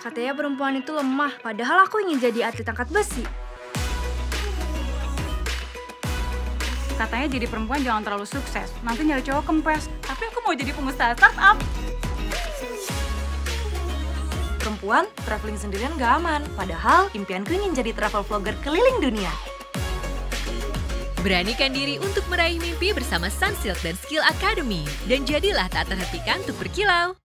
Katanya perempuan itu lemah, padahal aku ingin jadi atlet angkat besi. Katanya jadi perempuan jangan terlalu sukses, nanti nyari cowok kempes. Tapi aku mau jadi pengusaha startup. Perempuan, traveling sendirian gak aman. Padahal impianku ingin jadi travel vlogger keliling dunia. Beranikan diri untuk meraih mimpi bersama Sunsilk dan Skill Academy. Dan jadilah tak terhentikan untuk berkilau.